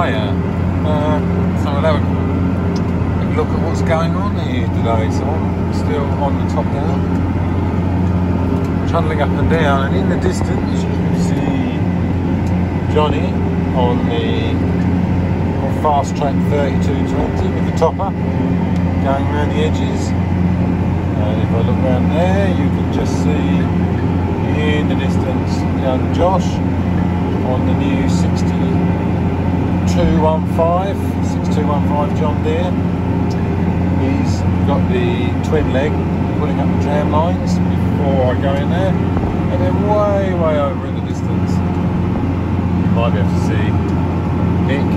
Hiya. Uh, so we'll have a look at what's going on here today. So I'm still on the TopDown, trundling up and down, and in the distance you can see Johnny on the on Fastrac 3220 with the topper going around the edges. And if I look around there, you can just see in the distance young Josh on the new 6215, 6215 John Deere. He's got the twin leg pulling up the tram lines before I go in there. And then way, way over in the distance, you might be able to see Nick.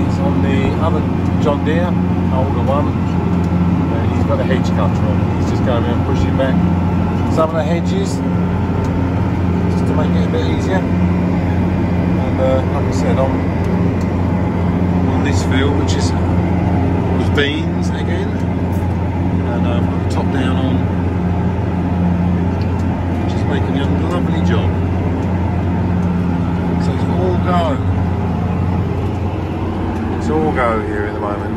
He's on the other John Deere, older one. He's got a hedge cutter on. He's just going around pushing back some of the hedges just to make it a bit easier and uh, like I said, I'm this field, which is with beans again, and um, I've got the TopDown on, just making a lovely job. So it's all go. It's all go here at the moment.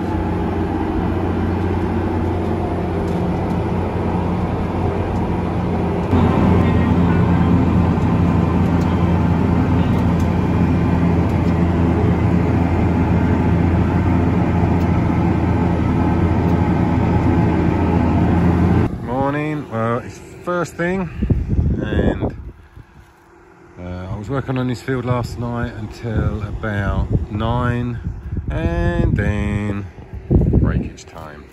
Morning. Well, it's first thing, and uh, I was working on this field last night until about nine, and then breakage time.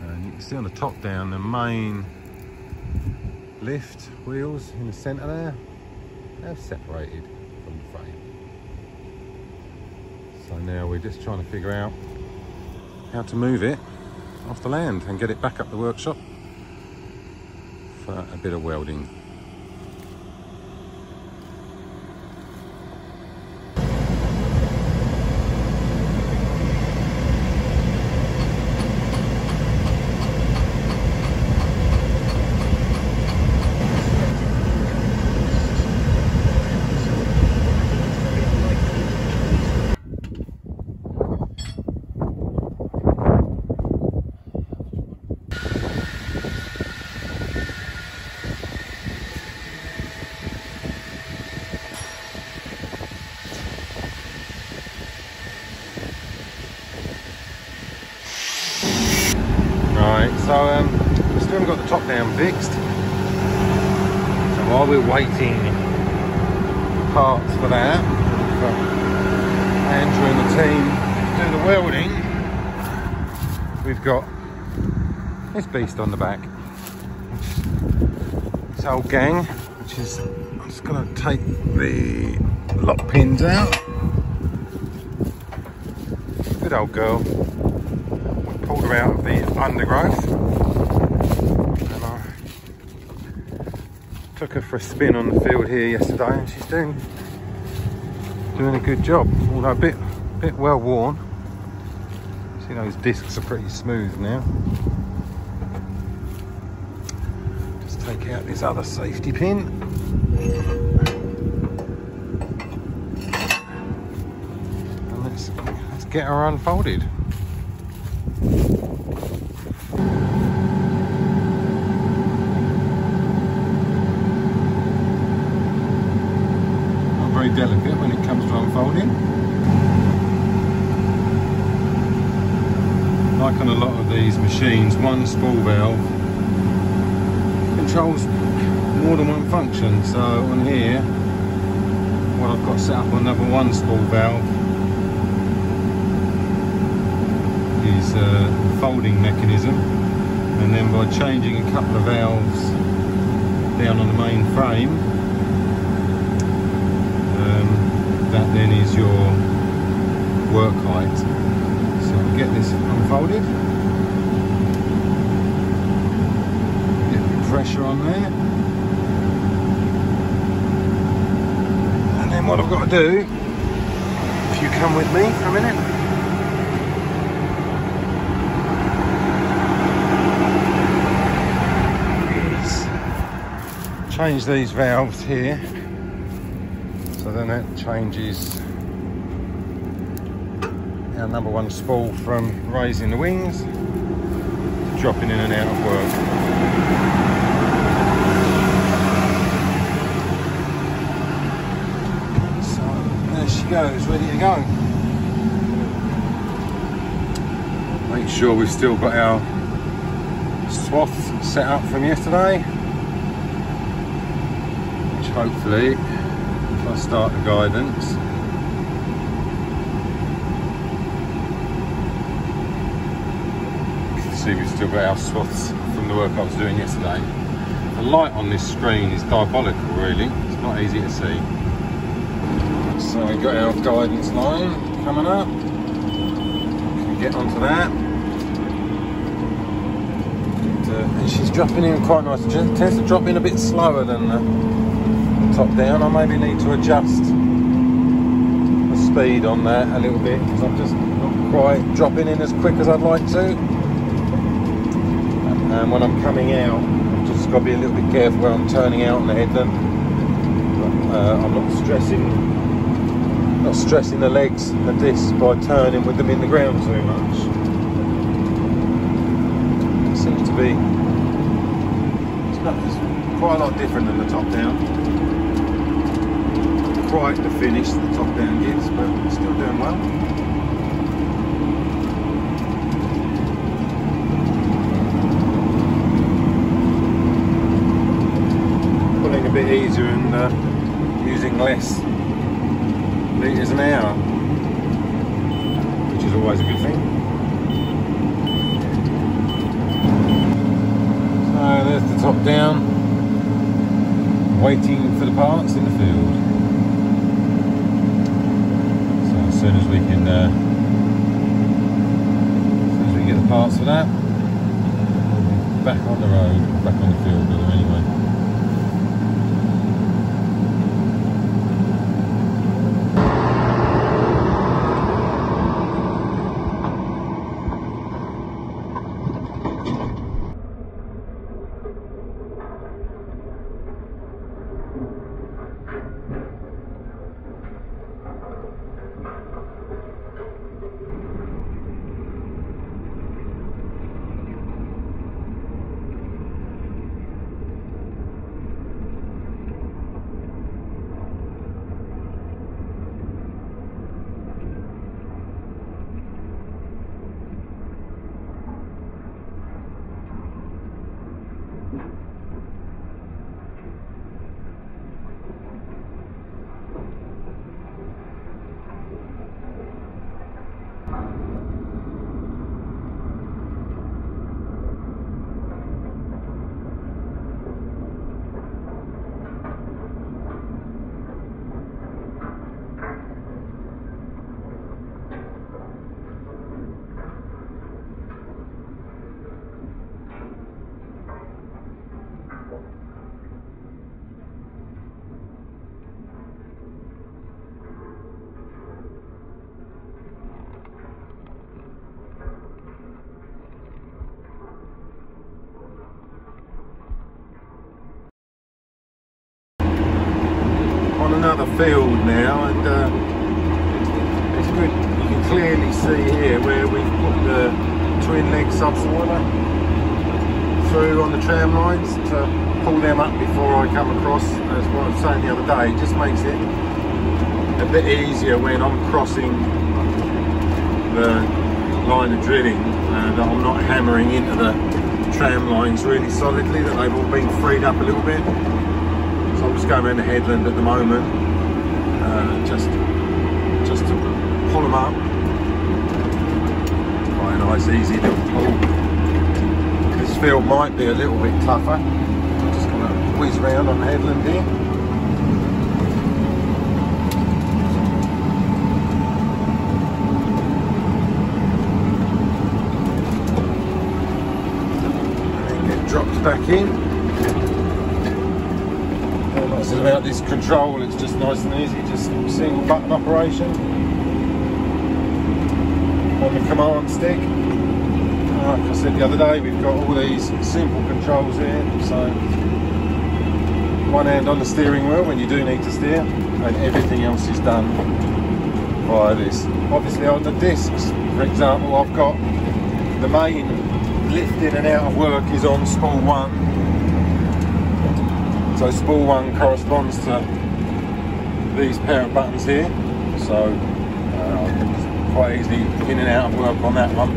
And you can see on the TopDown the main lift wheels in the centre there. They're separated from the frame. So now we're just trying to figure out how to move it off the land and get it back up the workshop for a bit of welding. Right, so um, we still haven't got the TopDown fixed. So while we're waiting parts for that, Andrew and the team do the welding, we've got this beast on the back. This old gang, which is, I'm just going to take the lock pins out. Good old girl We pulled her out of the undergrowth and I took her for a spin on the field here yesterday and she's doing doing a good job. Although a bit bit well worn. See those discs are pretty smooth now. Just take out this other safety pin. And let's let's get her unfolded delicate when it comes to unfolding. Like on a lot of these machines, one spool valve controls more than one function. So on here, what I've got set up on another one spool valve is a folding mechanism. And then by changing a couple of valves down on the main frame, that then is your work height. So get this unfolded. Get the pressure on there. And then what I've got to do, if you come with me for a minute, change these valves here then that changes our number one spool from raising the wings to dropping in and out of work. So there she goes, ready to go. Make sure we've still got our swath set up from yesterday. Which hopefully, if I start the guidance, You can see we've still got our swaths from the work I was doing yesterday. The light on this screen is diabolical really, it's not easy to see. So we've got our guidance line coming up. Can we get onto that. And, uh, and she's dropping in quite nice. She tends to drop in a bit slower than the TopDown. I maybe need to adjust the speed on that a little bit because I'm just not quite dropping in as quick as I'd like to. And when I'm coming out I've just got to be a little bit careful where I'm turning out on the headland. Uh, I'm not stressing not stressing the legs of this by turning with them in the ground too much. It seems to be quite a lot different than the TopDown quite the finish the top down gives but still doing well Pulling a bit easier and uh, using less litres an hour, which is always a good thing. So there's the TopDown, waiting for the parts in the field. So as soon as we can, uh, as soon as we get the parts for that, back on the road, back on the field with them anyway. another field now and uh, it's, good. You can clearly see here where we've put the twin leg subsoiler through on the tram lines to pull them up before I come across as what I was saying the other day. It just makes it a bit easier when I'm crossing the line of drilling uh, that I'm not hammering into the tram lines really solidly, that they've all been freed up a little bit. So I'm just going around the headland at the moment, uh, just just to pull them up. Quite a nice, easy little pull. This field might be a little bit tougher. I'm just going to whiz around on the headland here. back in about this control, it's just nice and easy, just single button operation on the command stick. Like I said the other day, we've got all these simple controls here, so one hand on the steering wheel when you do need to steer, and everything else is done via this. Obviously on the discs, for example, I've got the main lifting and out of work is on spool one. So spool one corresponds to these pair of buttons here. So uh, quite easily in and out of work on that one.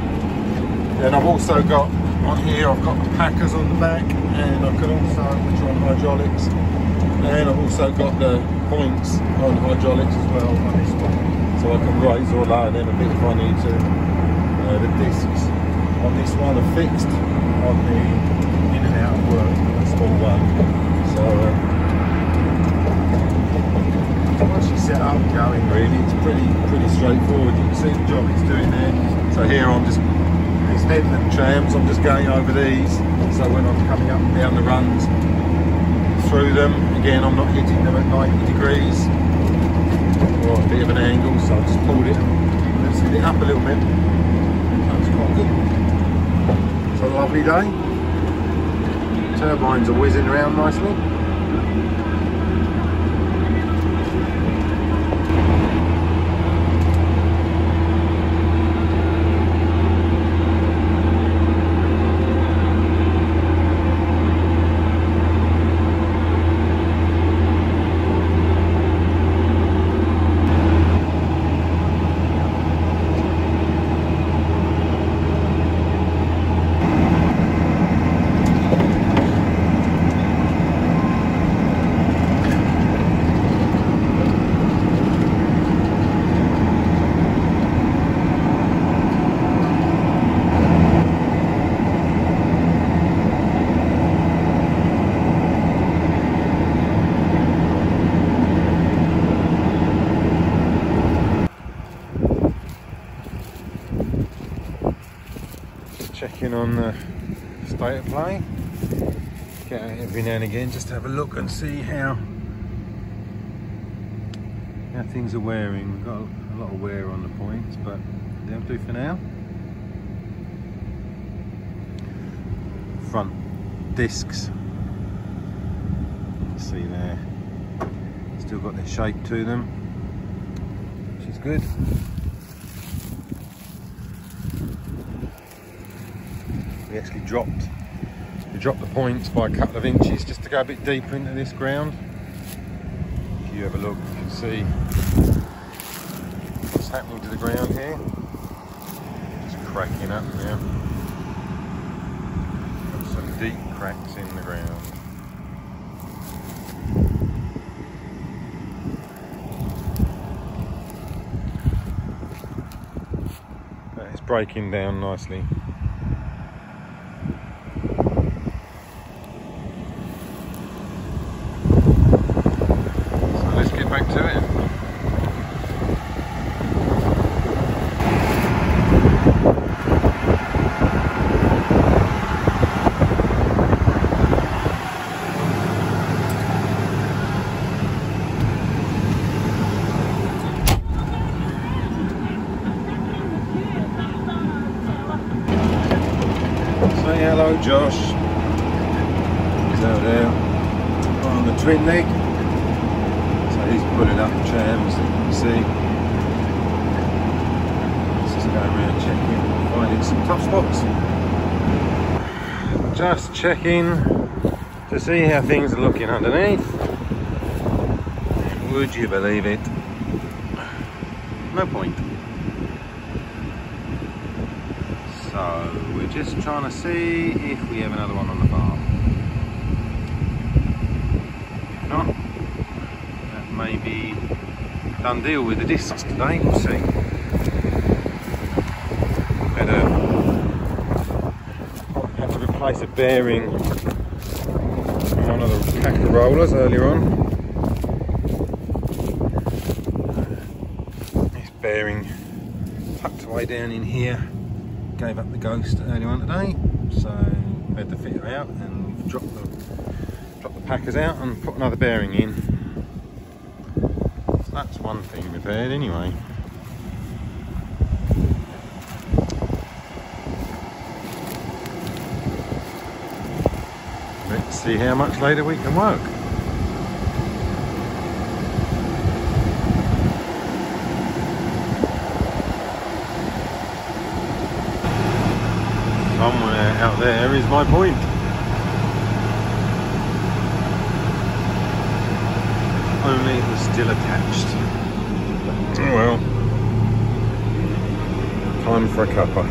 Then I've also got on here, I've got the packers on the back and I can also, which are on hydraulics, and I've also got the points on hydraulics as well on this one. So I can raise or lower them a bit if I need to. Uh, the discs on this one are fixed on the in and out work small one. So uh, once you set up going really, it's pretty pretty straightforward. You can see the job it's doing there. So here I'm just these headland trams, I'm just going over these. So when I'm coming up and down the runs through them, again I'm not hitting them at 90 degrees or a bit of an angle, so I just pulled it, hit it up a little bit. That's quite good It's a lovely day. Turbines are whizzing around nicely. On the state of play. Get out every now and again just to have a look and see how how things are wearing. We've got a lot of wear on the points, but they'll do for now. Front discs, see there, still got their shape to them, which is good. We actually dropped. We dropped the points by a couple of inches just to go a bit deeper into this ground. If you have a look you can see what's happening to the ground here. Just cracking up now. Got some deep cracks in the ground. It's breaking down nicely hello Josh. He's out there on the twin leg. So he's pulling up the trams, you can see. Let's just go around checking, finding some top spots. Just checking to see how things are looking underneath. Would you believe it? No point. So we're just trying to see if we have another one on the farm. If not, that may be done deal with the discs today, we'll see. Had, a, had to replace a bearing on one of the packer rollers earlier on. This bearing tucked away down in here gave up ghost earlier on today so we had to fit it out and dropped the the packers out and put another bearing in. So that's one thing repaired anyway. Let's see how much later we can work there is my point. Only it was still attached. Oh well. Time for a cuppa.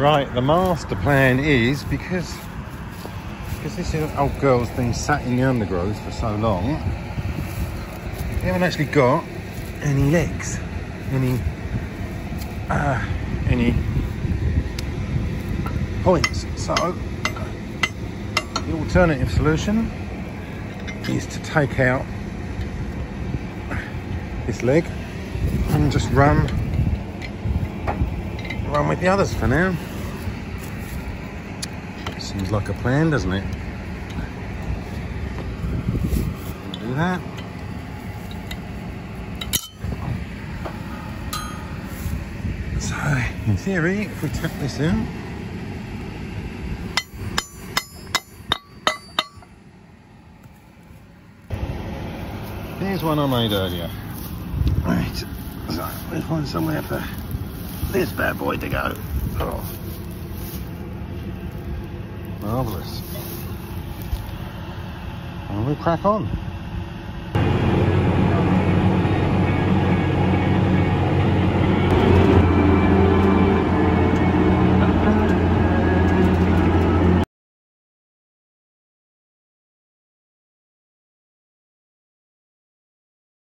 Right, the master plan is because because this old girl's been sat in the undergrowth for so long, we haven't actually got any legs, any uh, any points. So the alternative solution is to take out this leg and just run run with the others for now. Seems like a plan, doesn't it? Do that. So, in theory, if we tap this in, Here's one I made earlier. Right, so let's find somewhere for this bad boy to go. Oh. Marvellous. And we crack on.